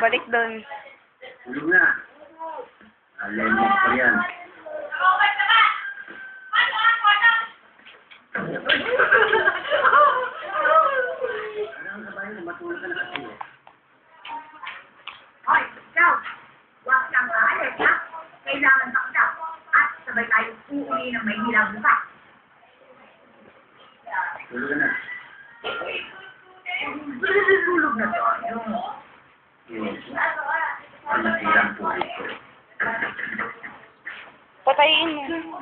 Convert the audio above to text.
Balik doon. Tulog na. Alay mo pa yan. Hoy, ikaw! Huwag kang aalis, ha? Kailangan takda. At sabay tayong uuwi ng may hilang buka. Tulog na. Tulog na tayo. Patayin mo.